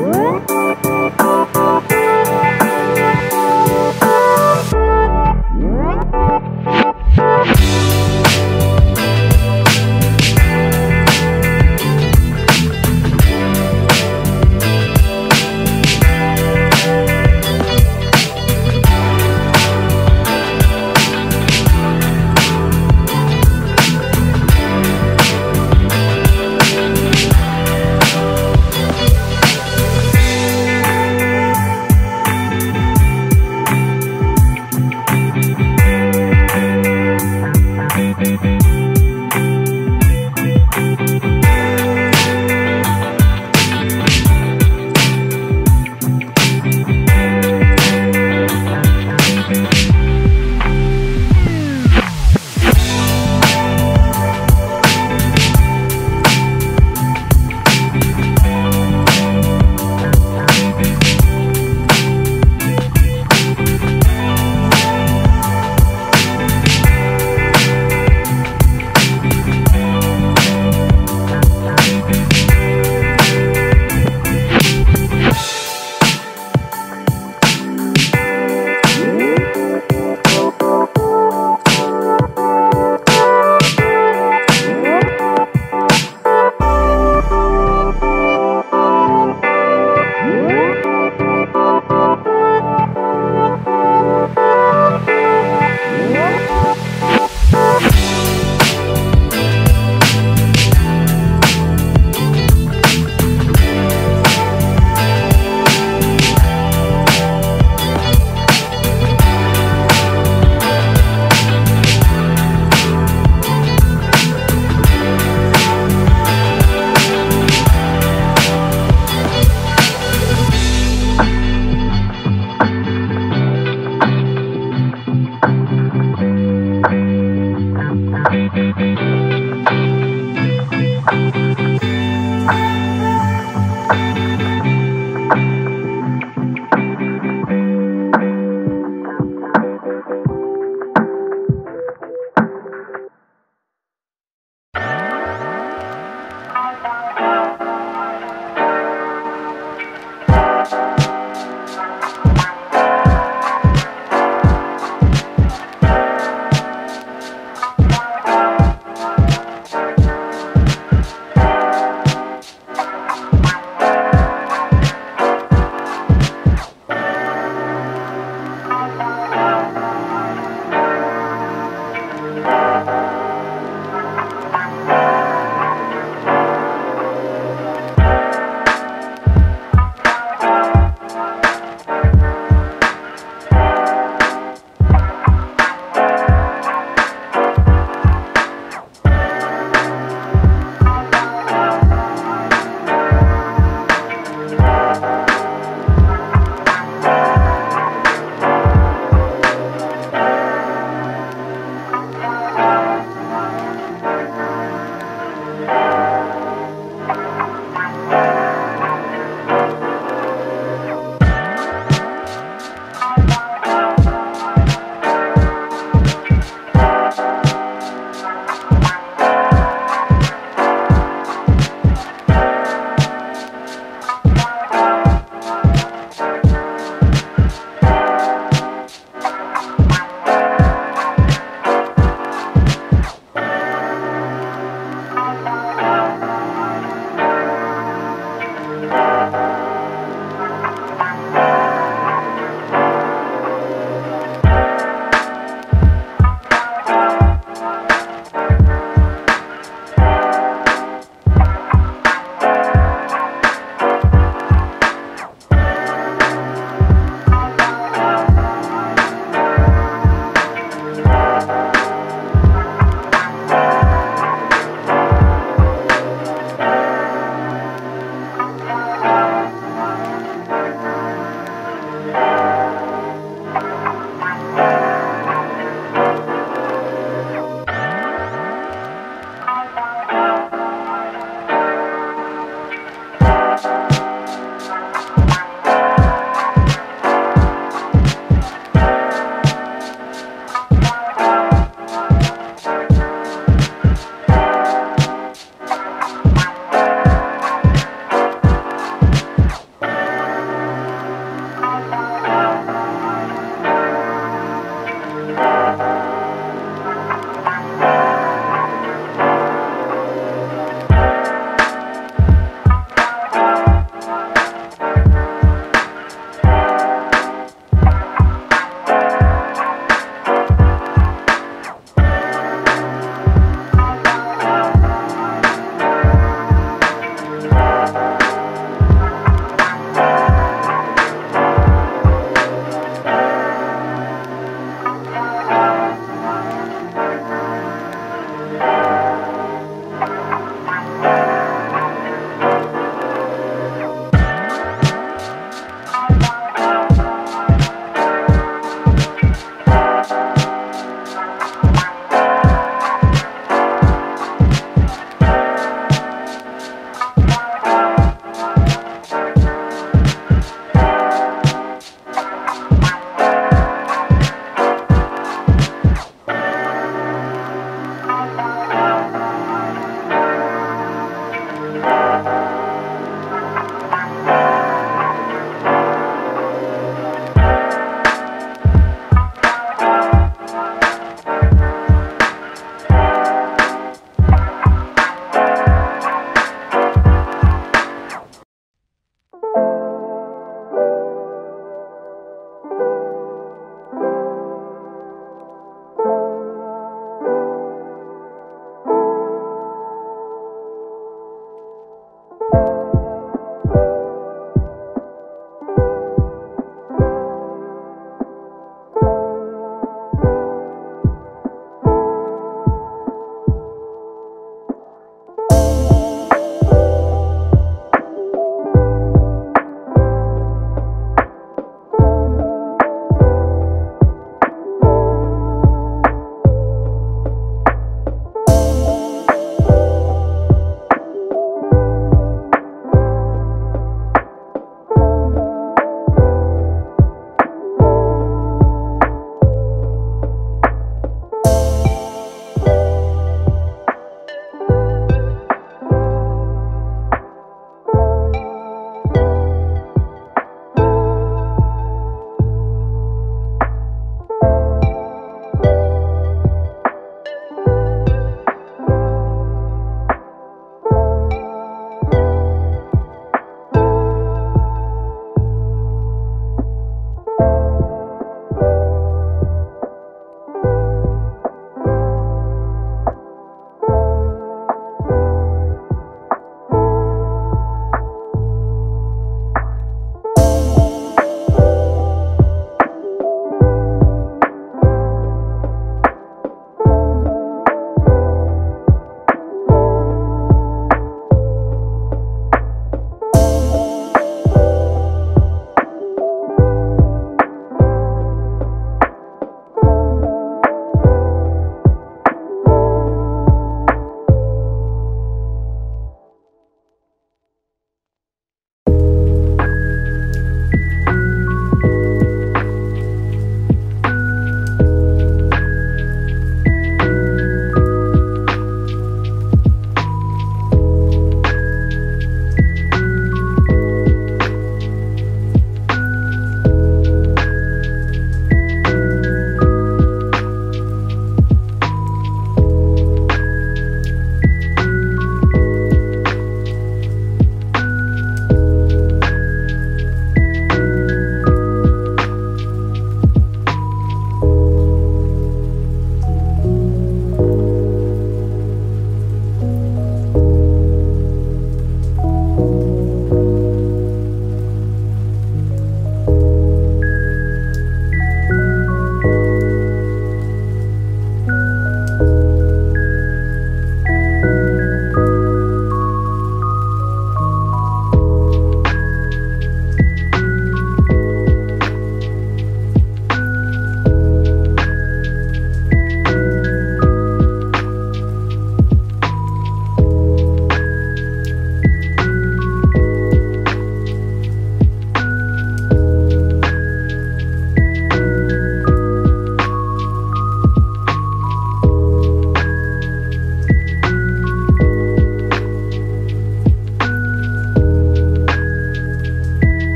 Música